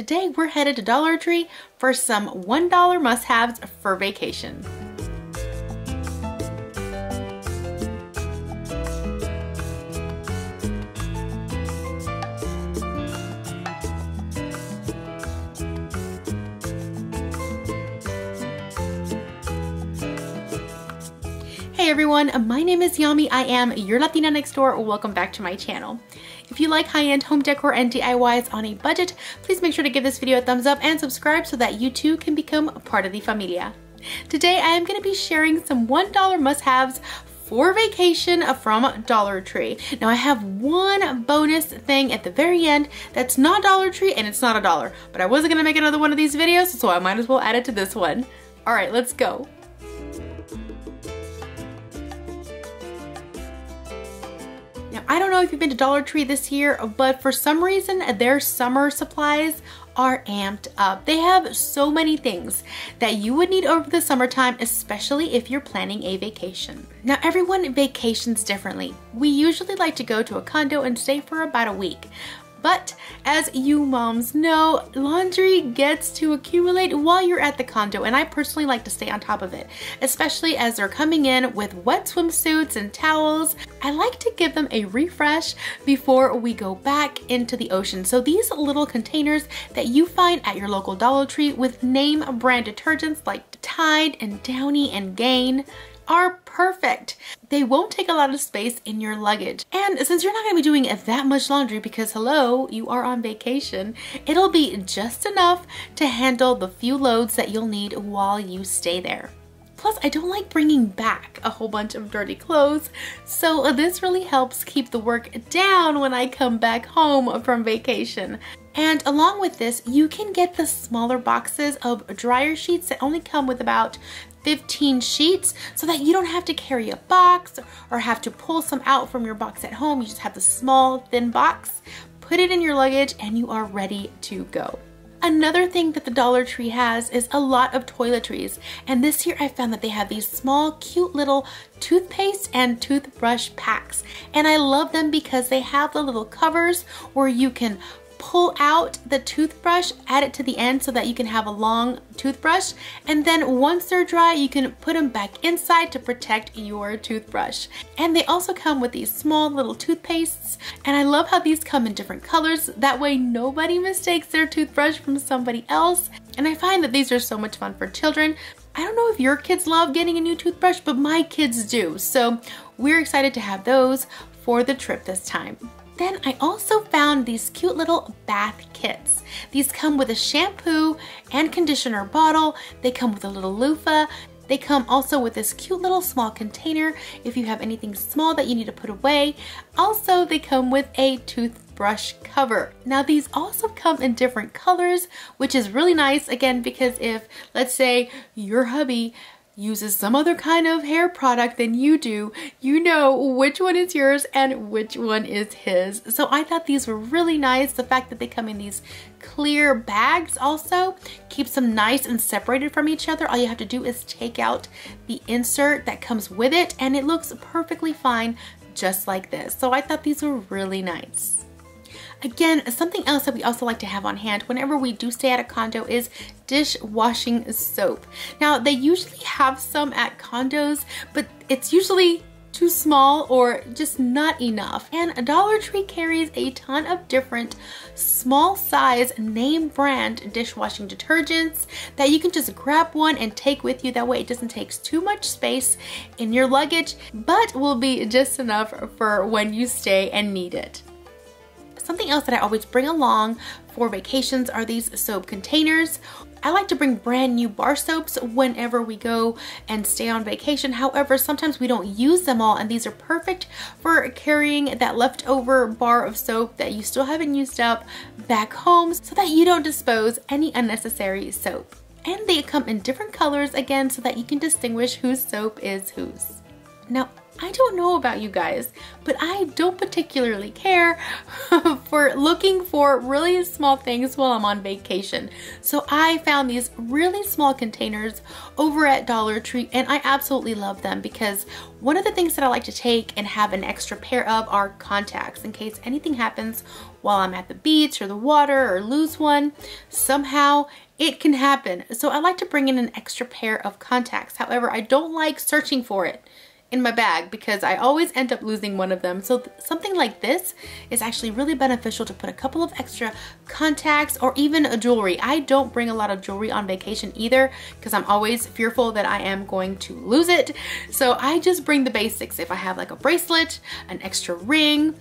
Today we're headed to Dollar Tree for some $1 must-haves for vacation. Everyone, my name is Yami. I am your Latina next door. Welcome back to my channel. If you like high-end home decor and DIYs on a budget, please make sure to give this video a thumbs up and subscribe so that you too can become a part of the familia. Today I am going to be sharing some $1 must-haves for vacation from Dollar Tree. Now I have one bonus thing at the very end that's not Dollar Tree and it's not a dollar, but I wasn't gonna make another one of these videos, so I might as well add it to this one. All right, let's go. Now, I don't know if you've been to Dollar Tree this year, but for some reason, their summer supplies are amped up. They have so many things that you would need over the summertime, especially if you're planning a vacation. Now, everyone vacations differently. We usually like to go to a condo and stay for about a week, but as you moms know, laundry gets to accumulate while you're at the condo and I personally like to stay on top of it, especially as they're coming in with wet swimsuits and towels. I like to give them a refresh before we go back into the ocean. So these little containers that you find at your local Dollar Tree with name brand detergents like Tide and Downy and Gain, are perfect. They won't take a lot of space in your luggage. And since you're not gonna be doing that much laundry because hello, you are on vacation, it'll be just enough to handle the few loads that you'll need while you stay there. Plus, I don't like bringing back a whole bunch of dirty clothes, so this really helps keep the work down when I come back home from vacation. And along with this, you can get the smaller boxes of dryer sheets that only come with about 15 sheets so that you don't have to carry a box or have to pull some out from your box at home. You just have the small, thin box, put it in your luggage, and you are ready to go. Another thing that the Dollar Tree has is a lot of toiletries. And this year I found that they have these small, cute little toothpaste and toothbrush packs. And I love them because they have the little covers where you can pull out the toothbrush, add it to the end so that you can have a long toothbrush. And then once they're dry, you can put them back inside to protect your toothbrush. And they also come with these small little toothpastes. And I love how these come in different colors. That way nobody mistakes their toothbrush from somebody else. And I find that these are so much fun for children. I don't know if your kids love getting a new toothbrush, but my kids do. So we're excited to have those for the trip this time. Then I also found these cute little bath kits. These come with a shampoo and conditioner bottle. They come with a little loofah. They come also with this cute little small container if you have anything small that you need to put away. Also, they come with a toothbrush cover. Now these also come in different colors, which is really nice again because if, let's say, your hubby uses some other kind of hair product than you do, you know which one is yours and which one is his. So I thought these were really nice. The fact that they come in these clear bags also keeps them nice and separated from each other. All you have to do is take out the insert that comes with it and it looks perfectly fine just like this. So I thought these were really nice. Again, something else that we also like to have on hand whenever we do stay at a condo is dishwashing soap. Now, they usually have some at condos, but it's usually too small or just not enough. And Dollar Tree carries a ton of different small size name brand dishwashing detergents that you can just grab one and take with you. That way it doesn't take too much space in your luggage, but will be just enough for when you stay and need it. Something else that I always bring along for vacations are these soap containers. I like to bring brand new bar soaps whenever we go and stay on vacation. However, sometimes we don't use them all and these are perfect for carrying that leftover bar of soap that you still haven't used up back home so that you don't dispose any unnecessary soap. And they come in different colors again so that you can distinguish whose soap is whose. Now, I don't know about you guys, but I don't particularly care for looking for really small things while I'm on vacation. So I found these really small containers over at Dollar Tree and I absolutely love them because one of the things that I like to take and have an extra pair of are contacts in case anything happens while I'm at the beach or the water or lose one. Somehow it can happen. So I like to bring in an extra pair of contacts. However, I don't like searching for it in my bag because I always end up losing one of them. So th something like this is actually really beneficial to put a couple of extra contacts or even a jewelry. I don't bring a lot of jewelry on vacation either because I'm always fearful that I am going to lose it. So I just bring the basics. If I have like a bracelet, an extra ring,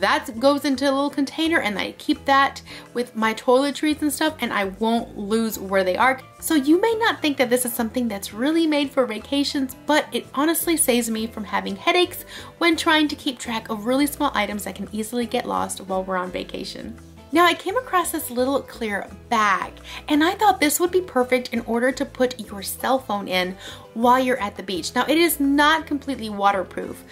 that goes into a little container and I keep that with my toiletries and stuff and I won't lose where they are. So you may not think that this is something that's really made for vacations, but it honestly saves me from having headaches when trying to keep track of really small items that can easily get lost while we're on vacation. Now I came across this little clear bag and I thought this would be perfect in order to put your cell phone in while you're at the beach. Now it is not completely waterproof,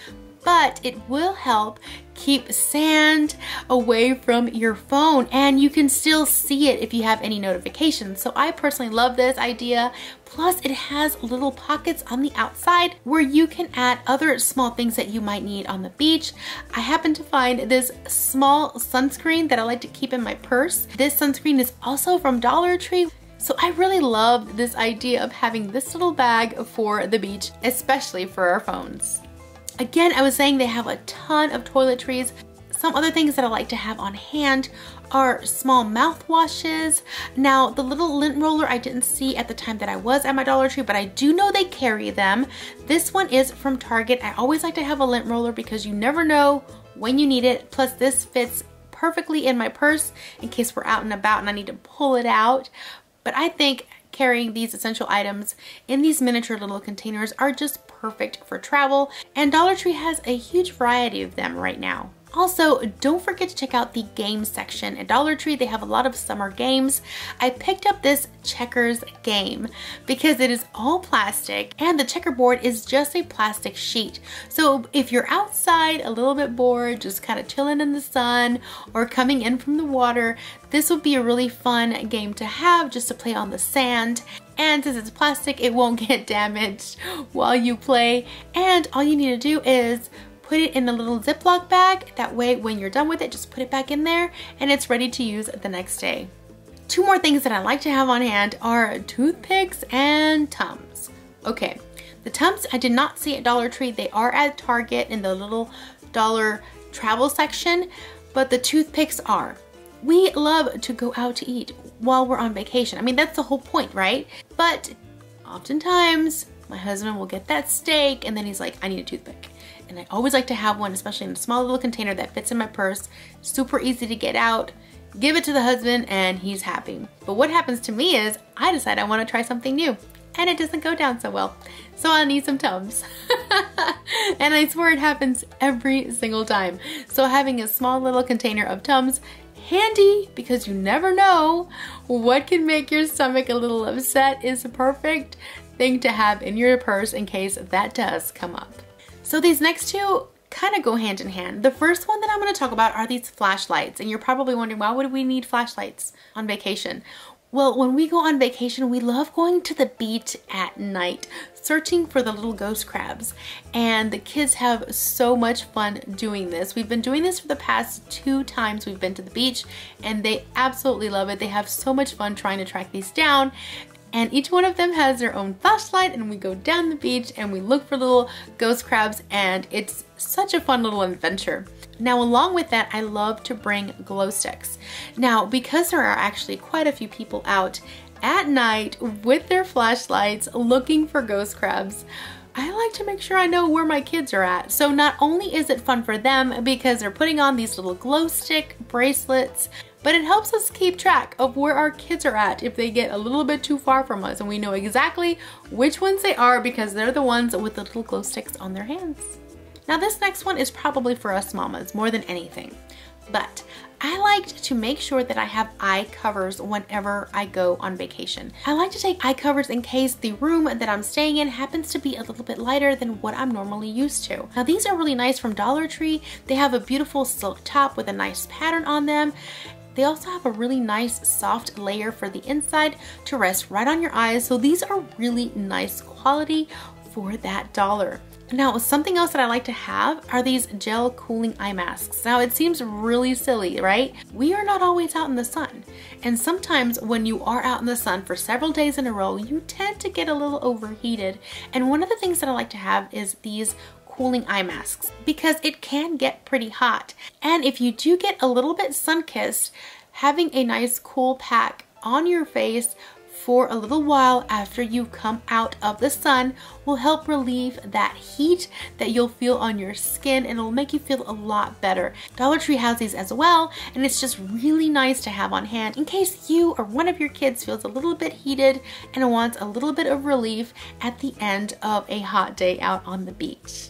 but it will help keep sand away from your phone and you can still see it if you have any notifications. So I personally love this idea. Plus it has little pockets on the outside where you can add other small things that you might need on the beach. I happen to find this small sunscreen that I like to keep in my purse. This sunscreen is also from Dollar Tree. So I really love this idea of having this little bag for the beach, especially for our phones. Again, I was saying they have a ton of toiletries. Some other things that I like to have on hand are small mouthwashes. Now, the little lint roller I didn't see at the time that I was at my Dollar Tree, but I do know they carry them. This one is from Target. I always like to have a lint roller because you never know when you need it. Plus, this fits perfectly in my purse in case we're out and about and I need to pull it out. But I think carrying these essential items in these miniature little containers are just perfect for travel and Dollar Tree has a huge variety of them right now. Also, don't forget to check out the games section. At Dollar Tree, they have a lot of summer games. I picked up this checkers game because it is all plastic and the checkerboard is just a plastic sheet. So if you're outside a little bit bored, just kind of chilling in the sun or coming in from the water, this would be a really fun game to have just to play on the sand. And since it's plastic, it won't get damaged while you play. And all you need to do is put it in a little Ziploc bag. That way, when you're done with it, just put it back in there and it's ready to use the next day. Two more things that I like to have on hand are toothpicks and Tums. Okay, the Tums I did not see at Dollar Tree. They are at Target in the little dollar travel section, but the toothpicks are. We love to go out to eat while we're on vacation. I mean, that's the whole point, right? But oftentimes, my husband will get that steak and then he's like, I need a toothpick. And I always like to have one, especially in a small little container that fits in my purse. Super easy to get out. Give it to the husband and he's happy. But what happens to me is I decide I want to try something new and it doesn't go down so well. So I'll need some Tums. and I swear it happens every single time. So having a small little container of Tums handy because you never know what can make your stomach a little upset is a perfect thing to have in your purse in case that does come up. So these next two kind of go hand in hand. The first one that I'm going to talk about are these flashlights. And you're probably wondering, why would we need flashlights on vacation? Well, when we go on vacation, we love going to the beach at night, searching for the little ghost crabs. And the kids have so much fun doing this. We've been doing this for the past two times we've been to the beach, and they absolutely love it. They have so much fun trying to track these down and each one of them has their own flashlight and we go down the beach and we look for little ghost crabs and it's such a fun little adventure. Now along with that, I love to bring glow sticks. Now because there are actually quite a few people out at night with their flashlights looking for ghost crabs, I like to make sure I know where my kids are at. So not only is it fun for them because they're putting on these little glow stick bracelets, but it helps us keep track of where our kids are at if they get a little bit too far from us and we know exactly which ones they are because they're the ones with the little glow sticks on their hands. Now this next one is probably for us mamas more than anything, but I liked to make sure that I have eye covers whenever I go on vacation. I like to take eye covers in case the room that I'm staying in happens to be a little bit lighter than what I'm normally used to. Now these are really nice from Dollar Tree. They have a beautiful silk top with a nice pattern on them they also have a really nice soft layer for the inside to rest right on your eyes. So these are really nice quality for that dollar. Now, something else that I like to have are these gel cooling eye masks. Now, it seems really silly, right? We are not always out in the sun. And sometimes when you are out in the sun for several days in a row, you tend to get a little overheated. And one of the things that I like to have is these cooling eye masks because it can get pretty hot. And if you do get a little bit sun-kissed, having a nice cool pack on your face for a little while after you come out of the sun will help relieve that heat that you'll feel on your skin and it'll make you feel a lot better. Dollar Tree has these as well and it's just really nice to have on hand in case you or one of your kids feels a little bit heated and wants a little bit of relief at the end of a hot day out on the beach.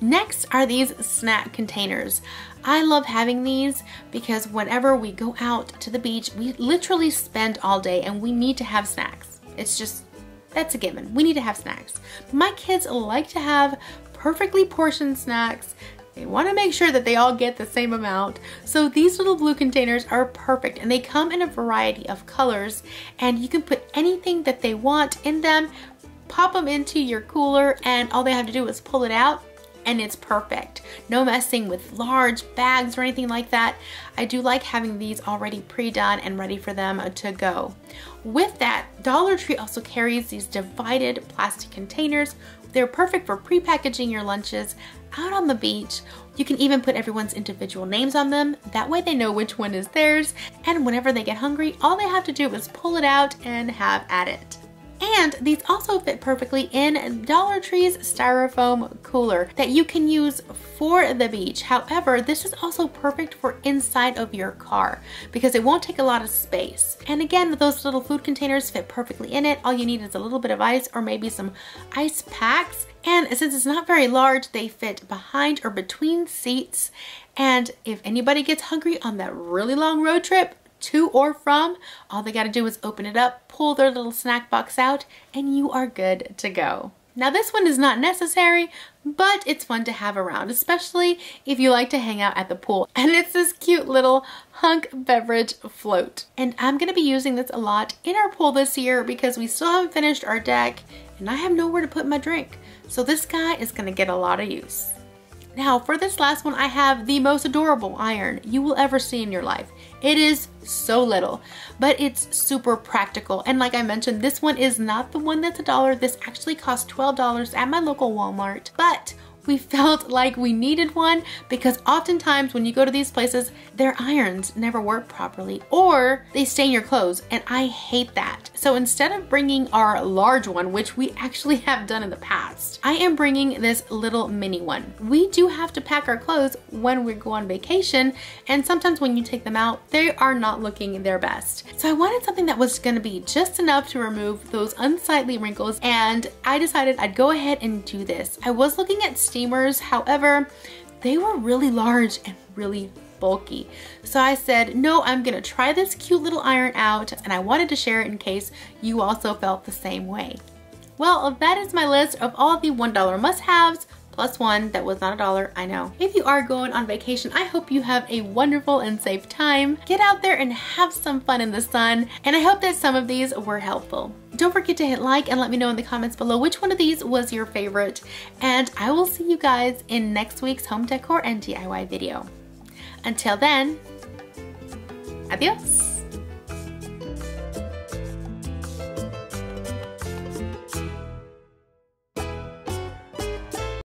Next are these snack containers. I love having these because whenever we go out to the beach, we literally spend all day and we need to have snacks. It's just, that's a given. We need to have snacks. My kids like to have perfectly portioned snacks. They want to make sure that they all get the same amount. So these little blue containers are perfect and they come in a variety of colors and you can put anything that they want in them, pop them into your cooler and all they have to do is pull it out and it's perfect. No messing with large bags or anything like that. I do like having these already pre-done and ready for them to go. With that, Dollar Tree also carries these divided plastic containers. They're perfect for pre-packaging your lunches out on the beach. You can even put everyone's individual names on them. That way they know which one is theirs. And whenever they get hungry, all they have to do is pull it out and have at it. And these also fit perfectly in Dollar Tree's styrofoam cooler that you can use for the beach. However, this is also perfect for inside of your car because it won't take a lot of space. And again, those little food containers fit perfectly in it. All you need is a little bit of ice or maybe some ice packs. And since it's not very large, they fit behind or between seats. And if anybody gets hungry on that really long road trip, to or from, all they gotta do is open it up, pull their little snack box out, and you are good to go. Now this one is not necessary, but it's fun to have around, especially if you like to hang out at the pool. And it's this cute little hunk beverage float. And I'm gonna be using this a lot in our pool this year because we still haven't finished our deck and I have nowhere to put my drink. So this guy is gonna get a lot of use. Now for this last one, I have the most adorable iron you will ever see in your life. It is so little, but it's super practical. And like I mentioned, this one is not the one that's a dollar. This actually cost $12 at my local Walmart, but we felt like we needed one because oftentimes when you go to these places, their irons never work properly or they stain your clothes and I hate that. So instead of bringing our large one, which we actually have done in the past, I am bringing this little mini one. We do have to pack our clothes when we go on vacation and sometimes when you take them out, they are not looking their best. So I wanted something that was gonna be just enough to remove those unsightly wrinkles and I decided I'd go ahead and do this. I was looking at steamers. However, they were really large and really bulky. So I said, no, I'm gonna try this cute little iron out and I wanted to share it in case you also felt the same way. Well, that is my list of all the $1 must-haves plus one that was not a dollar, I know. If you are going on vacation, I hope you have a wonderful and safe time. Get out there and have some fun in the sun, and I hope that some of these were helpful. Don't forget to hit like and let me know in the comments below which one of these was your favorite, and I will see you guys in next week's home decor and DIY video. Until then, adios!